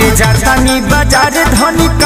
हमारी धनी बाज़ार